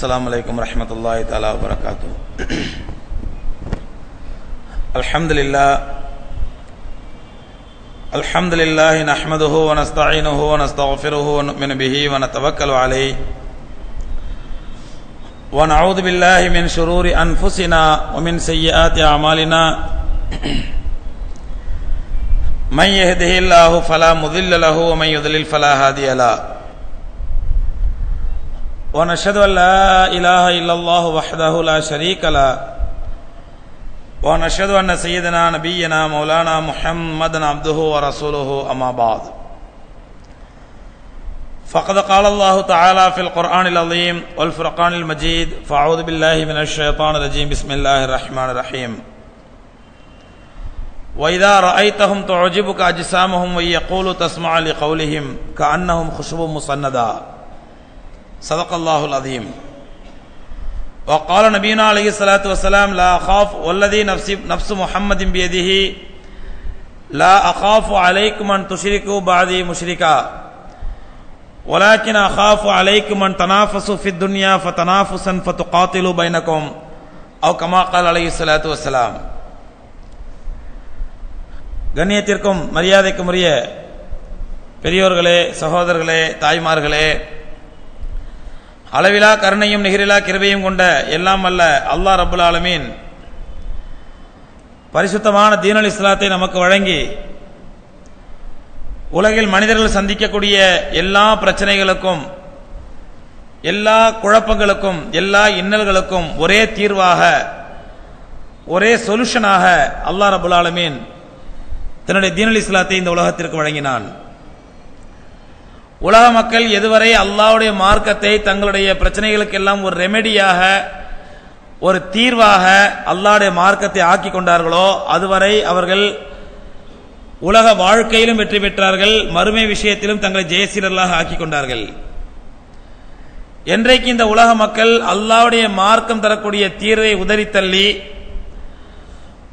السلام عليكم ورحمة الله تعالى وبركاته الحمد لله الحمد لله نحمده ونستعينه ونستغفره ونؤمن به ونتوكل عليه ونعوذ بالله من شرور أنفسنا ومن سيئات أعمالنا من يهده الله فلا مضل له ومن يضلل فلا هادي له ونشهد أن لا إله إلا الله وحده لا شريك له. ونشهد أن سيدنا نبينا مولانا محمد عبده ورسوله أما بعد. فقد قال الله تعالى في القرآن العظيم والفرقان المجيد فأعوذ بالله من الشيطان الرجيم. بسم الله الرحمن الرحيم. وإذا رأيتهم تعجبك أجسامهم ويقول تسمع لقولهم كأنهم خشب مسندا صدق الله العظيم وقال نبينا عليه الصلاة والسلام لا أخاف والذي نفس, نفس محمد بيده لا أخاف عليكم أن تشركوا بعدي مشركا ولكن أخاف عليكم أن تنافسوا في الدنيا فتنافسا فتقاتلوا بينكم أو كما قال عليه الصلاة والسلام கண்ணியத்திற்கும் மரியாதைக்கும் உரிய பெரியோர்களே சகோதரர்களே தாய்மார்களே அளவிலா கருணையும் நிகரிலா கிருபையும் கொண்ட எல்லாம் அல்ல அல்லாஹ் ரபுல் ஆலமீன் பரிசுத்தமான தீனல் இஸ்லாத்தை நமக்கு வழங்கி உலகில் மனிதர்கள் சந்திக்கக்கூடிய எல்லா பிரச்சனைகளுக்கும் எல்லா குழப்பங்களுக்கும் எல்லா இன்னல்களுக்கும் ஒரே தீர்வாக ஒரே சொல்யூஷனாக அல்லாஹ் ரபுல் ஆலமீன் தன்னுடைய தீனல் இஸ்லாத்தை இந்த உலகத்திற்கு வழங்கினான். உலக மக்கள் எதுவரை அல்லாவுடைய மார்க்கத்தை தங்களுடைய பிரச்சனைகளுக்கு எல்லாம் ஒரு ரெமெடியாக ஒரு தீர்வாக அல்லாவுடைய மார்க்கத்தை ஆக்கி கொண்டார்களோ அதுவரை அவர்கள் உலக வாழ்க்கையிலும் வெற்றி பெற்றார்கள் மறுமை விஷயத்திலும் தங்களை ஜெயசீலர்களாக ஆக்கி கொண்டார்கள். என்றைக்கு இந்த உலக மக்கள் அல்லாவுடைய மார்க்கம் தரக்கூடிய தீர்வை உதறி தள்ளி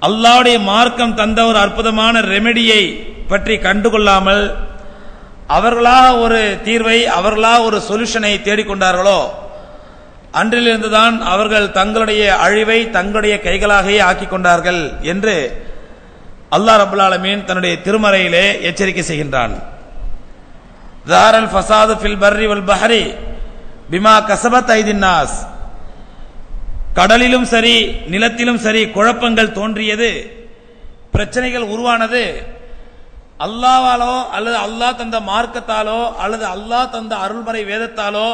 அல்லாவுடைய மார்க்கம் தந்த ஒரு அற்புதமான ரெமெடியை பற்றி கண்டுகொள்ளாமல் அவர்களாக ஒரு தீர்வை அவர்களாக ஒரு சொல்யூஷனை தேடிக்கொண்டார்களோ அன்றிலிருந்துதான் அவர்கள் தங்களுடைய அழிவை தங்களுடைய கைகளாகவே ஆக்கிக் கொண்டார்கள் என்று அல்லாஹ் ரபுல் ஆலமீன் தன்னுடைய திருமறையிலே எச்சரிக்கை செய்கின்றான். தாரல் ஃபசாது ஃபில் பர்ரி வல் பஹரி பிமா கசபத் ஐதின்னாஸ் கடலிலும் சரி நிலத்திலும் சரி குழப்பங்கள் தோன்றியது பிரச்சனைகள் உருவானது அல்லாவாலோ அல்லது அல்லாஹ் தந்த மார்க்கத்தாலோ அல்லது அல்லாஹ் தந்த அருள்மறை வேதத்தாலோ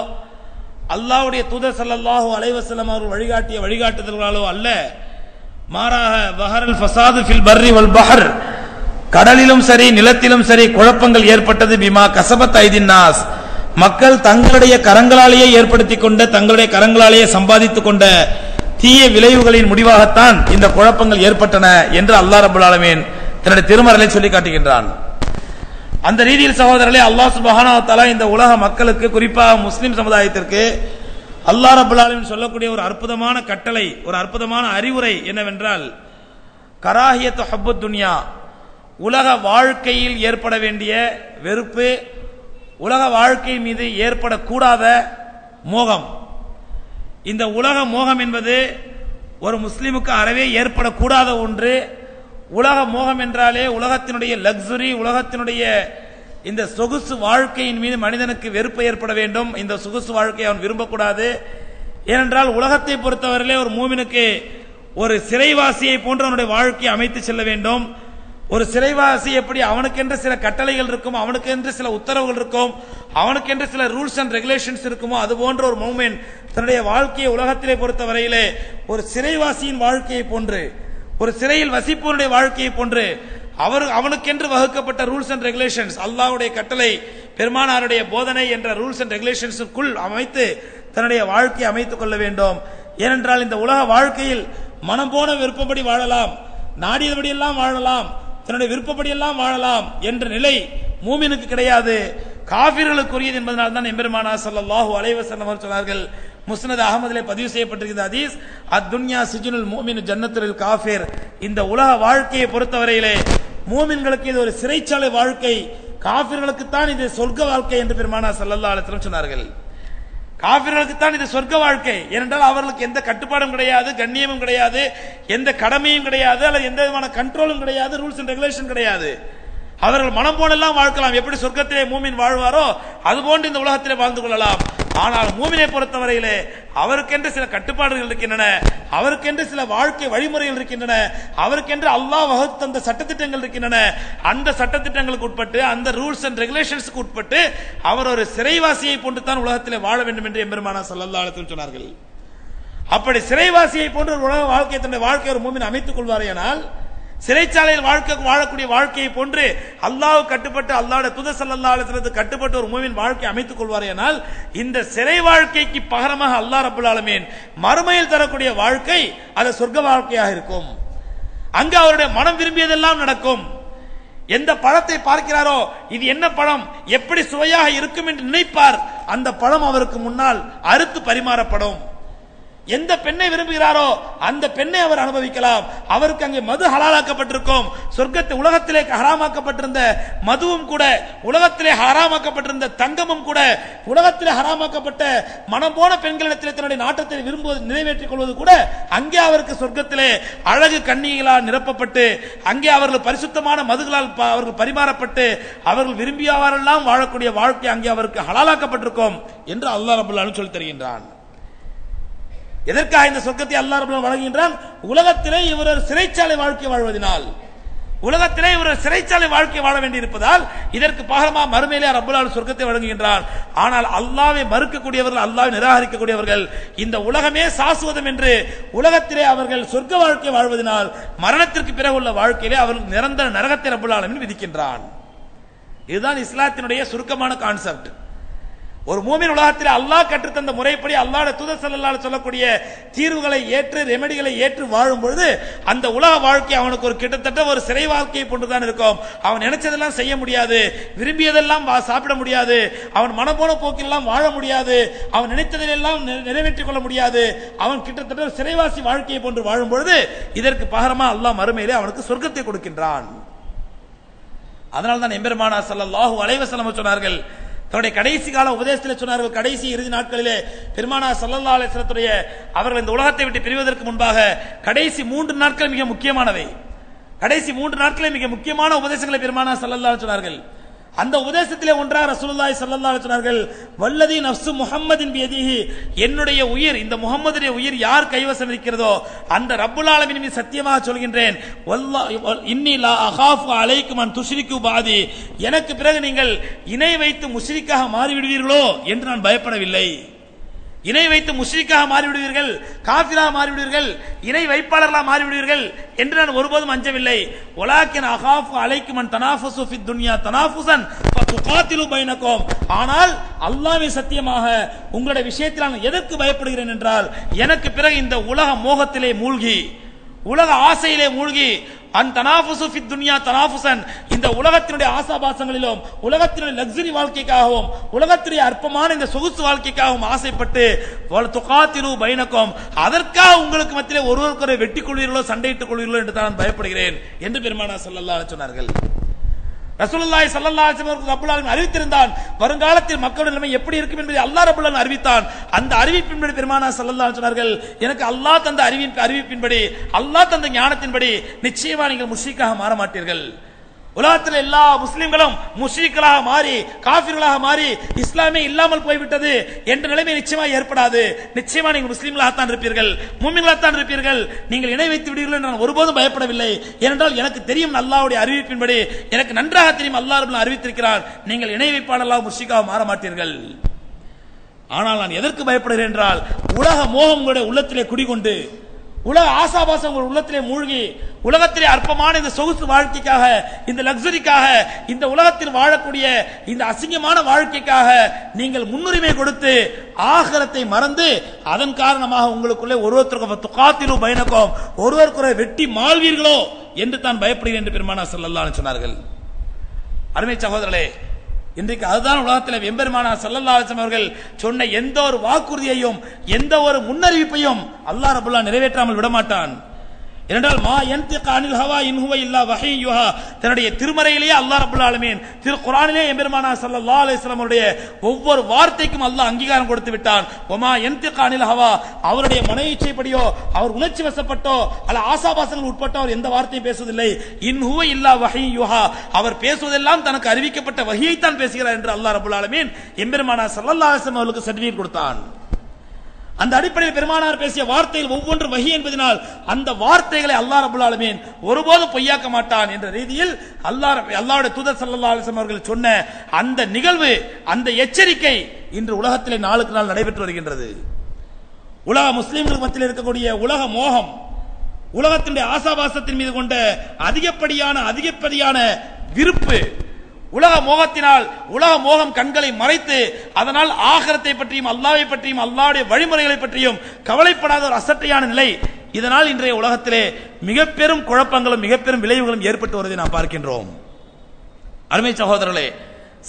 அல்லாவுடைய தூதர் சல்லாஹூ அலைவசலம் அவர்கள் வழிகாட்டிய வழிகாட்டுதல்களாலோ அல்ல. மாறாக பஹரல் ஃபசாது ஃபில் பர்ரி வல் பஹர். கடலிலும் சரி நிலத்திலும் சரி குழப்பங்கள் ஏற்பட்டது. பிமா கசபத் ஐதின் நாஸ். மக்கள் தங்களுடைய கரங்களாலேயே ஏற்படுத்தி கொண்ட தங்களுடைய கரங்களாலேயே சம்பாதித்துக் கொண்ட தீய விளைவுகளின் முடிவாகத்தான் இந்த குழப்பங்கள் ஏற்பட்டன என்று அல்லா ரபுல் ஆலமீன் தன்னுடைய திருமறலை சொல்லி காட்டுகின்றான். அந்த ரீதியில் சகோதரர்களே அல்லாஹ் சுபஹானா தலா இந்த உலக மக்களுக்கு குறிப்பாக முஸ்லிம் சமுதாயத்திற்கு அல்லா ரபுல்லாலின் சொல்லக்கூடிய ஒரு அற்புதமான கட்டளை ஒரு அற்புதமான அறிவுரை என்னவென்றால் கராஹியத் ஹப்பு துன்யா உலக வாழ்க்கையில் ஏற்பட வேண்டிய வெறுப்பு உலக வாழ்க்கை மீது ஏற்படக்கூடாத மோகம். இந்த உலக மோகம் என்பது ஒரு முஸ்லீமுக்கு அறவே ஏற்படக்கூடாத ஒன்று உலக மோகம் என்றாலே உலகத்தினுடைய லக்ஸுரி உலகத்தினுடைய இந்த சொகுசு வாழ்க்கையின் மீது மனிதனுக்கு வெறுப்பு ஏற்பட வேண்டும். இந்த சொகுசு வாழ்க்கையை அவன் விரும்பக்கூடாது. ஏனென்றால் உலகத்தை பொறுத்தவரையிலே ஒரு மூமினுக்கு ஒரு சிறைவாசியை போன்று அவனுடைய வாழ்க்கையை அமைத்து செல்ல வேண்டும். ஒரு சிறைவாசி எப்படி அவனுக்கென்று சில கட்டளைகள் இருக்கும் அவனுக்கென்று சில உத்தரவுகள் இருக்கும் அவனுக்கென்று சில ரூல்ஸ் அண்ட் ரெகுலேஷன்ஸ் இருக்குமோ அது போன்ற ஒரு மூமெண்ட் தன்னுடைய வாழ்க்கையை உலகத்திலே பொறுத்தவரையிலே ஒரு சிறைவாசியின் வாழ்க்கையை போன்று ஒரு சிறையில் வசிப்பவனுடைய வாழ்க்கையை போன்று அவர் அவனுக்கென்று வகுக்கப்பட்ட ரூல்ஸ் அண்ட் ரெகுலேஷன்ஸ் அல்லாவுடைய கட்டளை பெருமானாருடைய போதனை என்ற ரூல்ஸ் அண்ட் ரெகுலேஷன்ஸுக்குள் அமைத்து தன்னுடைய வாழ்க்கையை அமைத்துக் கொள்ள வேண்டும். ஏனென்றால் இந்த உலக வாழ்க்கையில் மனம் போன விருப்பப்படி வாழலாம் நாடியபடியெல்லாம் வாழலாம் தன்னுடைய விருப்பப்படியெல்லாம் வாழலாம் என்ற நிலை மூமினுக்கு கிடையாது. காபிர்களுக்குரியது என்பதனால் தான் எம்பெருமானா சல்லாஹூ அலைவசன் அவர் சொன்னார்கள் முஸ்னத் அகமதிலே பதிவு செய்யப்பட்டிருக்கிறது ஹதீஸ் அத்துன்யா சிஜுனுல் மூமின் ஜன்னத்துல் காஃபிர். இந்த உலக வாழ்க்கையை பொறுத்தவரையிலே மூமின்களுக்கு இது ஒரு சிறைச்சாலை வாழ்க்கை காஃபிர்களுக்கு தான் இது சொர்க்க வாழ்க்கை என்று பெருமானா சல்லல்லா அலிஸ்லம் சொன்னார்கள். காஃபிர்களுக்கு தான் இது சொர்க்க வாழ்க்கை. ஏனென்றால் அவர்களுக்கு எந்த கட்டுப்பாடும் கிடையாது கண்ணியமும் கிடையாது எந்த கடமையும் கிடையாது அல்லது எந்த விதமான கண்ட்ரோலும் கிடையாது ரூல்ஸ் அண்ட் ரெகுலேஷன் கிடையாது. அவர்கள் மனம் போனெல்லாம் வாழ்க்கலாம். எப்படி சொர்க்கத்திலே மூமின் வாழ்வாரோ அது போன்று இந்த உலகத்திலே வாழ்ந்து கொள்ளலாம். ஆனால் மூமினை பொறுத்தவரையிலே அவருக்கென்று சில கட்டுப்பாடுகள் இருக்கின்றன அவருக்கென்று சில வாழ்க்கை வழிமுறைகள் இருக்கின்றன அவருக்கென்று அல்லாஹ் வகுத்து தந்த சட்டத்திட்டங்கள் இருக்கின்றன. அந்த சட்டத்திட்டங்களுக்கு உட்பட்டு அந்த ரூல்ஸ் அண்ட் ரெகுலேஷன்ஸுக்கு உட்பட்டு அவர் ஒரு சிறைவாசியை போன்று தான் உலகத்திலே வாழ வேண்டும் என்று எம்பெருமானா சல்லல்லாஹு சொன்னார்கள். அப்படி சிறைவாசியை போன்ற ஒரு உலக வாழ்க்கையை தன்னுடைய வாழ்க்கை ஒரு மூமின் அமைத்துக் ஏனால் சிறைச்சாலையில் வாழ்க்கை வாழக்கூடிய வாழ்க்கையை போன்று அல்லாஹ் கட்டுப்பட்டு அல்லாட தூதர் ஸல்லல்லாஹு கட்டுப்பட்டு ஒரு மூவின் வாழ்க்கை அமைத்துக் கொள்வாரேயானால் இந்த சிறை வாழ்க்கைக்கு பகரமாக அல்லாஹ் ரபுல் ஆலமீன் மறுமையில் தரக்கூடிய வாழ்க்கை அது சொர்க்க வாழ்க்கையாக இருக்கும். அங்கு அவருடைய மனம் விரும்பியதெல்லாம் நடக்கும். எந்த பழத்தை பார்க்கிறாரோ இது என்ன பழம் எப்படி சுவையாக இருக்கும் என்று நினைப்பார் அந்த பழம் அவருக்கு முன்னால் அறுத்து பரிமாறப்படும். எந்த பெண்ணை விரும்புகிறாரோ அந்த பெண்ணை அவர் அனுபவிக்கலாம். அவருக்கு அங்கே மது ஹலாலாக்கப்பட்டிருக்கும். சொர்க்கத்தை உலகத்திலே ஹராமாக்கப்பட்டிருந்த மதுவும் கூட உலகத்திலே ஹராமாக்கப்பட்டிருந்த தங்கமும் கூட உலகத்திலே ஹராமாக்கப்பட்ட மனம் போன பெண்களிடத்தில் தன்னுடைய நாட்டத்தை விரும்புவது நிறைவேற்றிக் கொள்வது கூட அங்கே அவருக்கு சொர்க்கத்திலே அழகு கண்ணிகளால் நிரப்பப்பட்டு அங்கே அவர்கள் பரிசுத்தமான மதுகளால் ப- அவர்கள் பரிமாறப்பட்டு அவர்கள் விரும்பியவாறெல்லாம் வாழக்கூடிய வாழ்க்கை அங்கே அவருக்கு ஹலாலாக்கப்பட்டிருக்கும் என்று அல்லாஹ் ரபுல்லாலும் சொல்லி தருகின்றான். எதற்காக இந்த சொர்க்கத்தை அல்லா ரபுல்லான் வழங்குகின்றான்? உலகத்திலே இவர் சிறைச்சாலை வாழ்க்கை வாழ்வதனால். உலகத்திலே இவர் சிறைச்சாலை வாழ்க்கை வாழ வேண்டியிருப்பதால் இதற்கு பகரமா மறுமையிலே ரபுல்லால் சொர்க்கத்தை வழங்குகின்றான். ஆனால் அல்லாவை மறுக்கக்கூடியவர்கள் அல்லாவை நிராகரிக்கக்கூடியவர்கள் இந்த உலகமே சாசுவதம் என்று உலகத்திலே அவர்கள் சொர்க்க வாழ்க்கை வாழ்வதனால் மரணத்திற்கு பிறகு உள்ள வாழ்க்கையிலே அவர்கள் நிரந்தர நரகத்தை ரப்புல்லாலமின் விதிக்கின்றான். இதுதான் இஸ்லாத்தினுடைய சுருக்கமான கான்செப்ட் ஒரு மூமின் உலகத்தில் அல்லாஹ் கற்றுத்தந்த முறைப்படி அல்லாட தூதர் ஸல்லல்லாஹு சொல்லக்கூடிய தீர்வுகளை ஏற்று ரெமெடிகளை ஏற்று வாழும் பொழுது அந்த உலக வாழ்க்கை அவனுக்கு ஒரு கிட்டத்தட்ட ஒரு சிறை வாழ்க்கையை போன்றுதான் இருக்கும். அவன் நினைச்சதெல்லாம் செய்ய முடியாது. விரும்பியதெல்லாம் வா- சாப்பிட முடியாது. அவன் மனப்போன போக்கிலெல்லாம் வாழ முடியாது. அவன் நினைத்ததிலெல்லாம் நிறை- நிறைவேற்றிக் கொள்ள முடியாது. அவன் கிட்டத்தட்ட ஒரு சிறைவாசி வாழ்க்கையை போன்று வாழும் பொழுது இதற்கு பகரமா அல்லாஹ் மறுமையிலே அவனுக்கு சொர்க்கத்தை கொடுக்கின்றான். அதனால்தான் எம்பெருமானா சல்லாஹூ அலைவசலம் சொன்னார்கள் தன்னுடைய கடைசி கால உபதேசத்தில் சொன்னார்கள் கடைசி இறுதி நாட்களிலே பெருமானா சல்லல்லா அலிஸ்லத்துடைய அவர்கள் இந்த உலகத்தை விட்டு பிரிவதற்கு முன்பாக கடைசி மூன்று நாட்கள் மிக முக்கியமானவை. கடைசி மூன்று நாட்களில் மிக முக்கியமான உபதேசங்களை பெருமானா சல்லல்லா சொன்னார்கள் அந்த உபதேசத்திலே ஒன்றாக ரசூலுல்லாஹி ஸல்லல்லாஹு அலைஹி சொன்னார்கள் வல்லதி நஃப்சு முஹம்மதின் பியதிஹி. என்னுடைய உயிர் இந்த முகம்மதுடைய உயிர் யார் கைவசம் இருக்கிறதோ அந்த ரப்புல் ஆலமீன் மீது சத்தியமாக சொல்கின்றேன். இன்னி லா அகாஃபு அலைக்கும் அன் துஷ்ரிக்கு பாதி. எனக்கு பிறகு நீங்கள் இணை வைத்து முஷ்ரிக்காக மாறிவிடுவீர்களோ என்று நான் பயப்படவில்லை. இணை வைத்து முஸ்லீக்காக மாறிவிடுவீர்கள் காஃபிராக மாறிவிடுவீர்கள் இணை வைப்பாளர்களாக மாறிவிடுவீர்கள் என்று நான் ஒருபோதும் அஞ்சவில்லை. ஒலாக்கின் அகாஃபு அலைக்குமன் அன் தனாஃபுசு ஃபித் துன்யா தனாஃபுசன் துகாத்திலு பைனக்கும். ஆனால் அல்லாஹ்வின் சத்தியமாக உங்களுடைய விஷயத்தில் நான் எதற்கு பயப்படுகிறேன் என்றால் எனக்கு பிறகு இந்த உலக மோகத்திலே மூழ்கி. உலக ஆசையிலே மூழ்கி அன் தனாஃபுசு ஃபித் துன்யா தனாஃபுசன் இந்த உலகத்தினுடைய ஆசாபாசங்களிலும் உலகத்தினுடைய லக்ஸரி வாழ்க்கைக்காகவும் உலகத்தினுடைய அற்பமான இந்த சொகுசு வாழ்க்கைக்காகவும் ஆசைப்பட்டு வல் துகாத்திரு பைனக்கும். அதற்காக உங்களுக்கு மத்தியிலே ஒருவருக்கொரு வெட்டிக் கொள்வீர்களோ சண்டையிட்டுக் கொள்வீர்களோ என்று தான் நான் பயப்படுகிறேன் என்று பெருமானா சொல்லலாம் சொன்னார்கள். ரசூலுல்லாஹி ஸல்லல்லாஹு அலைஹி வஸல்லம் ரப்பல் ஆலமீன் அறிவித்திருந்தான் வருங்காலத்தில் மக்களுடைய நிலைமை எப்படி இருக்கும் என்பதை அல்லாஹ் ரப்பல் ஆலமீன் அறிவித்தான். அந்த அறிவிப்பின்படி பெருமானா ஸல்லல்லாஹு அலைஹி சொன்னார்கள் எனக்கு அல்லாஹ் தந்த அறிவின் அறிவிப்பின்படி அல்லாஹ் தந்த ஞானத்தின்படி நிச்சயமா நீங்கள் முஷ்ரிக்காக மாற மாட்டீர்கள். உலகத்தில் எல்லா முஸ்லிம்களும் முஷீக்களாக மாறி காபிர்களாக மாறி இஸ்லாமே இல்லாமல் போய்விட்டது என்ற நிலைமை நிச்சயமாக ஏற்படாது. நிச்சயமா நீங்கள் முஸ்லீம்களாகத்தான் இருப்பீர்கள். மும்மிங்களாகத்தான் இருப்பீர்கள். நீங்கள் இணை வைத்து விடுவீர்கள் என்று நான் ஒருபோதும் பயப்படவில்லை. ஏனென்றால் எனக்கு தெரியும் அல்லாவுடைய அறிவிப்பின்படி எனக்கு நன்றாக தெரியும் அல்லா ரப்பல் அறிவித்திருக்கிறார் நீங்கள் இணை வைப்பாளர்களாக முஷ்ரிக்காக மாற மாட்டீர்கள். ஆனால் நான் எதற்கு பயப்படுகிறேன் என்றால் உலக மோகம் உங்களுடைய உள்ளத்திலே குடிகொண்டு உலக ஆசாபாசம் உங்கள் உள்ளத்திலே மூழ்கி உலகத்திலே அற்பமான இந்த சொகுசு வாழ்க்கைக்காக இந்த லக்ஸரிக்காக இந்த உலகத்தில் வாழக்கூடிய இந்த அசிங்கமான வாழ்க்கைக்காக நீங்கள் முன்னுரிமை கொடுத்து ஆகலத்தை மறந்து அதன் காரணமாக உங்களுக்குள்ளே ஒருவருத்தருக்கும் துக்காத்திலும் பயணக்கும் ஒருவருக்குறை வெட்டி மாழ்வீர்களோ என்று தான் பயப்படுகிறேன் என்று பெருமானா சொல்லலாம்னு சொன்னார்கள். அருமை சகோதரர்களே இன்றைக்கு அதுதான் உலகத்தில் எம்பெருமானா ஸல்லல்லாஹு அவர்கள் சொன்ன எந்த ஒரு வாக்குறுதியையும் எந்த ஒரு முன்னறிவிப்பையும் அல்லாஹ் ரபுல்லா நிறைவேற்றாமல் விடமாட்டான். ஏனென்றால் மா யன்திக அனில் ஹவா இன் ஹுவ இல்லா வஹி யுஹா தன்னுடைய திருமறையிலேயே அல்லாஹ் ரபுல் ஆலமீன் திரு குரானிலே எம்பெருமானா சல்லா அலைஹி அவருடைய ஒவ்வொரு வார்த்தைக்கும் அல்லாஹ் அங்கீகாரம் கொடுத்து விட்டான். ஒமா யன்திக அனில் ஹவா? அவருடைய மன இச்சைப்படியோ அவர் உணர்ச்சி வசப்பட்டோ அல்ல ஆசாபாசங்கள் உட்பட்டோ அவர் எந்த வார்த்தையும் பேசுவதில்லை. இன்ஹுவ இல்லா வஹி யுஹா அவர் பேசுவதெல்லாம் தனக்கு அறிவிக்கப்பட்ட வகையைத்தான் பேசுகிறார் என்று அல்லாஹ் ரபுல் ஆலமீன் எம்பெருமானா சல்லா அலைஹி அவர்களுக்கு சர்டிஃபிகேட் கொடுத்தான். அந்த அடிப்படையில் பெருமானார் பேசிய வார்த்தைகள் ஒவ்வொன்று வகி என்பதனால் அந்த வார்த்தைகளை அல்லா ரபுல் ஆலமீன் ஒருபோதும் பொய்யாக்க மாட்டான் என்ற ரீதியில் அல்லா அல்லாவுடைய தூதர் சல்லா அலைஹி அவர்கள் சொன்ன அந்த நிகழ்வு அந்த எச்சரிக்கை இன்று உலகத்திலே நாளுக்கு நாள் நடைபெற்று வருகின்றது. உலக முஸ்லிம்களுக்கு மத்தியில் இருக்கக்கூடிய உலக மோகம் உலகத்தினுடைய ஆசாபாசத்தின் மீது கொண்ட அதிகப்படியான அதிகப்படியான விருப்பு உலக மோகத்தினால் உலக மோகம் கண்களை மறைத்து அதனால் ஆகரத்தை பற்றியும் அல்லாவை பற்றியும் அல்லாவுடைய வழிமுறைகளை பற்றியும் கவலைப்படாத ஒரு அசட்டையான நிலை. இதனால் இன்றைய உலகத்திலே மிக பெரும் குழப்பங்களும் மிக பெரும் விளைவுகளும் ஏற்பட்டு வருவதை நாம் பார்க்கின்றோம். அருமை சகோதரர்களே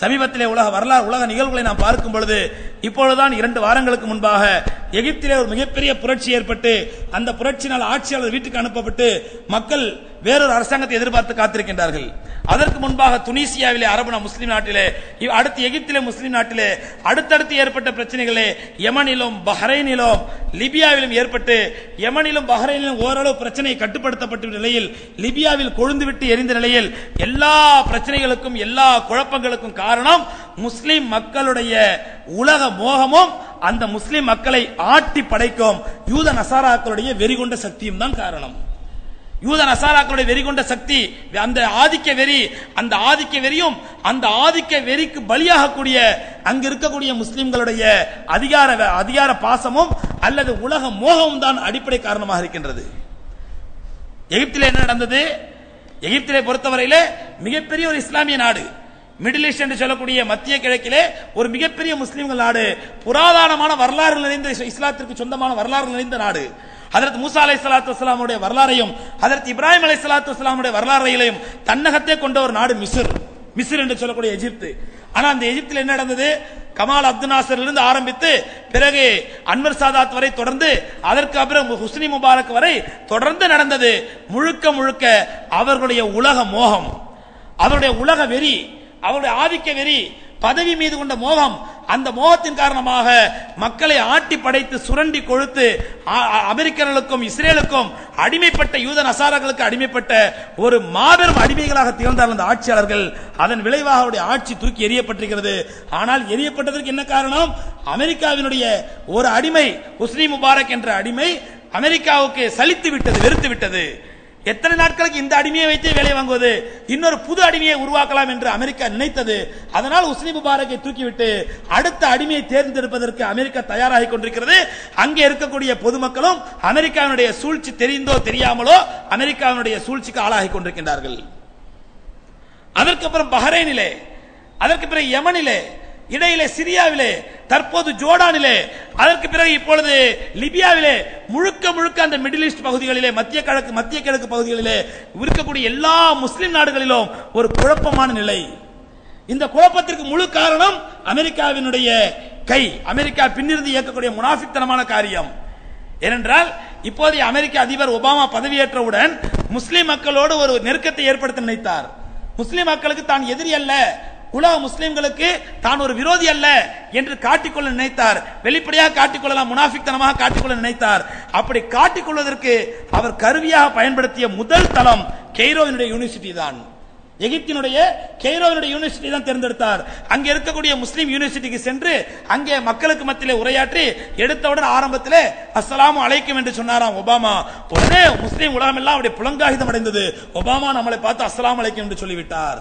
சமீபத்திலே உலக வரலாறு உலக நிகழ்வுகளை நாம் பார்க்கும் பொழுது இப்பொழுதுதான் இரண்டு வாரங்களுக்கு முன்பாக எகிப்திலே ஒரு மிகப்பெரிய புரட்சி ஏற்பட்டு அந்த புரட்சியினால் ஆட்சியாளர் வீட்டுக்கு அனுப்பப்பட்டு மக்கள் வேறொரு அரசாங்கத்தை எதிர்பார்த்து காத்திருக்கின்றார்கள். அதற்கு முன்பாக துனிசியாவிலே அரபு முஸ்லீம் நாட்டிலே இவ் அடுத்து எகிப்திலே முஸ்லீம் நாட்டிலே அடுத்தடுத்து ஏற்பட்ட பிரச்சனைகளே யமனிலும் பஹ்ரைனிலும் லிபியாவிலும் ஏற்பட்டு யமனிலும் பஹ்ரைனிலும் ஓரளவு பிரச்சனை கட்டுப்படுத்தப்பட்ட நிலையில் லிபியாவில் கொழுந்துவிட்டு எரிந்த நிலையில் எல்லா பிரச்சனைகளுக்கும் எல்லா குழப்பங்களுக்கும் காரணம் முஸ்லிம் மக்களுடைய உலக மோகமும் அந்த முஸ்லிம் மக்களை ஆட்டி படைக்கும் யூத நசாராக்களுடைய வெறிகொண்ட சக்தியும் தான் காரணம். யூத நசாராக்களுடைய வெறிகொண்ட சக்தி அந்த ஆதிக்க வெறி அந்த ஆதிக்க வெறியும் அந்த ஆதிக்க வெறிக்கு பலியாகக்கூடிய அங்கு இருக்கக்கூடிய முஸ்லிம்களுடைய அதிகார அதிகார பாசமும் அல்லது உலக மோகமும் தான் அடிப்படை காரணமாக இருக்கின்றது. எகிப்தில் என்ன நடந்தது? எகிப்திலே பொறுத்தவரையில் மிகப்பெரிய ஒரு இஸ்லாமிய நாடு. மிடில் ஈஸ்ட் என்று சொல்லக்கூடிய மத்திய கிழக்கிலே ஒரு மிகப்பெரிய முஸ்லீம்கள் நாடு புராதனமான வரலாறு நிறைந்த இஸ்லாத்திற்கு சொந்தமான வரலாறு நிறைந்த நாடு. அதற்கு மூசா அலை சலாத்து வஸ்லாமுடைய வரலாறையும் அதற்கு இப்ராஹிம் அலை சலாத்து வஸ்லாமுடைய வரலாறையிலையும் தன்னகத்தே கொண்ட ஒரு நாடு மிஸ்ர். மிஸ்ர் என்று சொல்லக்கூடிய எஜிப்து ஆனா அந்த எஜிப்தில் என்ன நடந்தது? கமால் அப்து நாசர் ஆரம்பித்து பிறகு அன்வர் சாதாத் வரை தொடர்ந்து அதற்கு அப்புறம் ஹுஸ்னி முபாரக் வரை தொடர்ந்து நடந்தது. முழுக்க முழுக்க அவர்களுடைய உலக மோகம். அவருடைய உலக வெறி அவருடைய ஆதிக்க வெறி பதவி மீது கொண்ட மோகம் அந்த மோகத்தின் காரணமாக மக்களை ஆட்டி படைத்து சுரண்டி கொழுத்து அமெரிக்கர்களுக்கும் இஸ்ரேலுக்கும் அடிமைப்பட்ட யூத நசாரர்களுக்கு அடிமைப்பட்ட ஒரு மாபெரும் அடிமைகளாக திகழ்ந்தார் அந்த ஆட்சியாளர்கள். அதன் விளைவாக அவருடைய ஆட்சி தூக்கி எரியப்பட்டிருக்கிறது ஆனால் எரியப்பட்டதற்கு என்ன காரணம்? அமெரிக்காவினுடைய ஒரு அடிமை உஸ்னி முபாரக் என்ற அடிமை அமெரிக்காவுக்கு சலித்து விட்டது வெறுத்து விட்டது. எத்தனை நாட்களுக்கு இந்த அடிமையை வைத்தே வேலை வாங்குவது? இன்னொரு புது அடிமையை உருவாக்கலாம் என்று அமெரிக்கா நினைத்தது. அதனால் உஸ்னி முபாரக்கை தூக்கிவிட்டு அடுத்த அடிமையை தேர்ந்தெடுப்பதற்கு அமெரிக்கா தயாராகி கொண்டிருக்கிறது. அங்கே இருக்கக்கூடிய பொதுமக்களும் அமெரிக்காவினுடைய சூழ்ச்சி தெரிந்தோ தெரியாமலோ அமெரிக்காவினுடைய சூழ்ச்சிக்கு ஆளாகி கொண்டிருக்கின்றார்கள். அதற்கு அப்புறம் பஹ்ரைனிலே அதற்கு பிறகு யமனிலே இடையிலே சிரியாவிலே தற்போது ஜோர்டானிலே அதற்கு பிறகு இப்பொழுது லிபியாவிலே முழுக்க முழுக்க அந்த மிடில் ஈஸ்ட் பகுதிகளிலே மத்திய கிழக்கு மத்திய கிழக்கு பகுதிகளிலே இருக்கக்கூடிய எல்லா முஸ்லிம் நாடுகளிலும் ஒரு குழப்பமான நிலை. இந்த குழப்பத்திற்கு முழு காரணம் அமெரிக்காவினுடைய கை அமெரிக்கா பின்னிருந்து இயக்கக்கூடிய முனாஃபித்தனமான காரியம். ஏனென்றால் இப்போதைய அமெரிக்க அதிபர் ஒபாமா பதவியேற்றவுடன் முஸ்லிம் மக்களோடு ஒரு நெருக்கத்தை ஏற்படுத்த நினைத்தார். முஸ்லிம் மக்களுக்கு தான் எதிரி அல்ல உலக முஸ்லிம்களுக்கு தான் ஒரு விரோதி அல்ல என்று காட்டிக்கொள்ள நினைத்தார். வெளிப்படையாக காட்டிக்கொள்ளலாம் முனாஃபிக்தனமாக காட்டிக்கொள்ள நினைத்தார். அப்படி காட்டிக்கொள்வதற்கு அவர் கருவியாக பயன்படுத்திய முதல் தளம் கெய்ரோவினுடைய யூனிவர்சிட்டி தான். எகிப்தினுடைய கெய்ரோவினுடைய யூனிவர்சிட்டி தான் தேர்ந்தெடுத்தார். அங்கே இருக்கக்கூடிய முஸ்லீம் யூனிவர்சிட்டிக்கு சென்று அங்கே மக்களுக்கு மத்தியிலே உரையாற்றி எடுத்தவுடன் ஆரம்பத்தில் அஸ்ஸலாமு அழைக்கும் என்று சொன்னாராம் ஒபாமா. உடனே முஸ்லீம் உலகம் எல்லாம் அப்படி புலங்காகிதம் அடைந்தது. ஒபாமா நம்மளை பார்த்து அஸ்லாம் அழைக்கும் என்று சொல்லிவிட்டார்.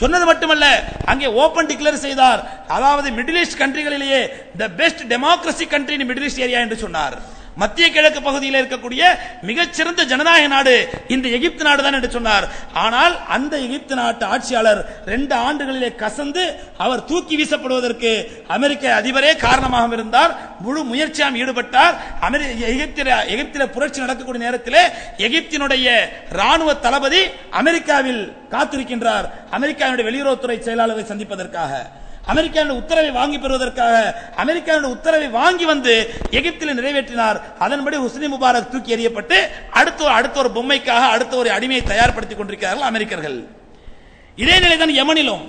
சொன்னது மட்டுமல்ல அங்கே ஓபன் டிக்ளேர் செய்தார். அதாவது middle east கண்ட்ரிகளிலேயே the best democracy country middle east area என்று சொன்னார். மத்திய கிழக்கு பகுதியில் இருக்கக்கூடிய மிகச்சிறந்த ஜனநாயக நாடு இந்த எகிப்து நாடு தான் என்று சொன்னார். ஆனால் அந்த எகிப்து நாட்டு ஆட்சியாளர் ரெண்டு ஆண்டுகளிலே கசந்து அவர் தூக்கி வீசப்படுவதற்கு அமெரிக்க அதிபரே காரணமாக இருந்தார். முழு முயற்சியாம் ஈடுபட்டார். அமெரிக்க எகிப்தில எகிப்தில புரட்சி நடக்கக்கூடிய நேரத்திலே எகிப்தினுடைய ராணுவ தளபதி அமெரிக்காவில் காத்திருக்கின்றார். அமெரிக்காவினுடைய வெளியுறவுத்துறை செயலாளரை சந்திப்பதற்காக. அமெரிக்காவின் உத்தரவை வாங்கி பெறுவதற்காக அமெரிக்காவின் உத்தரவை வாங்கி வந்து எகிப்தில் நிறைவேற்றினார். அதன்படி ஹுஸ்னி முபாரக் தூக்கி எறியப்பட்டு அடுத்த ஒரு அடுத்த ஒரு பொம்மைக்காக அடுத்த ஒரு அடிமையை தயார்படுத்திக் கொண்டிருக்கிறார்கள் அமெரிக்கர்கள். இதே நிலைதான் யமனிலும்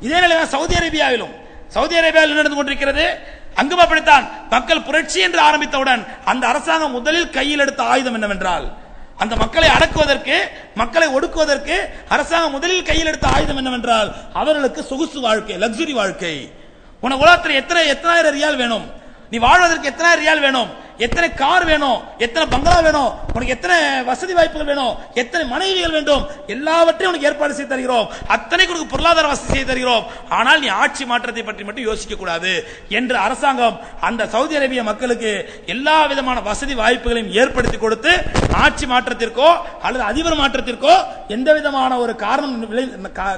இதே நிலைதான் சவுதி அரேபியாவிலும். சவுதி அரேபியாவில் நடந்து கொண்டிருக்கிறது? அங்கும் அப்படித்தான் மக்கள் புரட்சி என்று ஆரம்பித்தவுடன் அந்த அரசாங்கம் முதலில் கையில் எடுத்த ஆயுதம் என்னவென்றால் அந்த மக்களை அடக்குவதற்கு மக்களை ஒடுக்குவதற்கு அரசாங்கம் முதலில் கையில் எடுத்த ஆயுதம் என்னவென்றால் அவர்களுக்கு சொகுசு வாழ்க்கை லக்ஸுரி வாழ்க்கை. உனக்கு உலகத்தில் எத்தனை எத்தனாயிரம் ரியால் வேணும்? நீ வாழ்வதற்கு எத்தனாயிரம் ரியால் வேணும்? எத்தனை கார் வேணும்? எத்தனை பங்களா வேணும்? உனக்கு எத்தனை வசதி வாய்ப்புகள் வேணும்? எத்தனை மனைவிகள் வேண்டும்? எல்லாவற்றையும் உனக்கு ஏற்பாடு செய்து தருகிறோம். அத்தனை உனக்கு பொருளாதார வசதி செய்து தருகிறோம். ஆனால் நீ ஆட்சி மாற்றத்தை பற்றி மட்டும் யோசிக்க கூடாது என்று அரசாங்கம் அந்த சவுதி அரேபிய மக்களுக்கு எல்லா விதமான வசதி வாய்ப்புகளையும் ஏற்படுத்தி கொடுத்து ஆட்சி மாற்றத்திற்கோ அல்லது அதிபர் மாற்றத்திற்கோ எந்த விதமான ஒரு காரணம்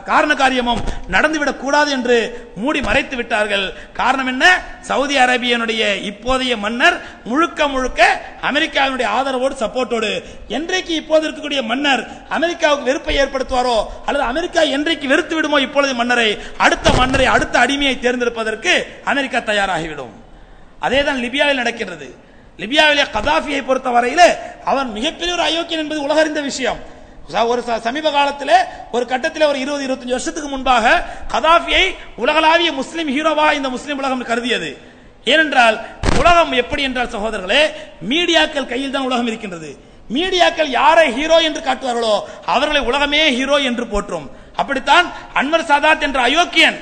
காரண காரியமும் நடந்துவிடக் கூடாது என்று மூடி மறைத்து விட்டார்கள். காரணம் என்ன? சவுதி அரேபியனுடைய இப்போதைய மன்னர் முழு முழுக்க முழுக்க அமெரிக்காவினுடைய ஆதரவோடு சப்போர்ட்டோடு என்றைக்கு இப்போது இருக்கக்கூடிய மன்னர் அமெரிக்காவுக்கு வெறுப்பை ஏற்படுத்துவாரோ அல்லது அமெரிக்கா என்றைக்கு வெறுத்து விடுமோ இப்பொழுது மன்னரை அடுத்த மன்னரை அடுத்த அடிமையை தேர்ந்தெடுப்பதற்கு அமெரிக்கா தயாராகிவிடும். அதேதான் லிபியாவில் நடக்கின்றது. லிபியாவிலே கதாஃபியை பொறுத்த வரையில் அவன் மிகப்பெரிய ஒரு அயோக்கியன் என்பது உலகறிந்த விஷயம். ஒரு சமீப காலத்தில் ஒரு கட்டத்தில் ஒரு இருபது இருபத்தஞ்சு வருஷத்துக்கு முன்பாக கதாஃபியை உலகளாவிய முஸ்லிம் ஹீரோவாக இந்த முஸ்லிம் உலகம் கருதியது. ஏனென்றால் உலகம் எப்படி என்றால் சகோதரர்களே மீடியாக்கள் கையில் தான் உலகம் இருக்கின்றது. மீடியாக்கள் யாரை ஹீரோ என்று காட்டுவார்களோ அவர்களை உலகமே ஹீரோ என்று போற்றும். அப்படித்தான் அன்வர் சாதாத் என்ற அயோக்கியன்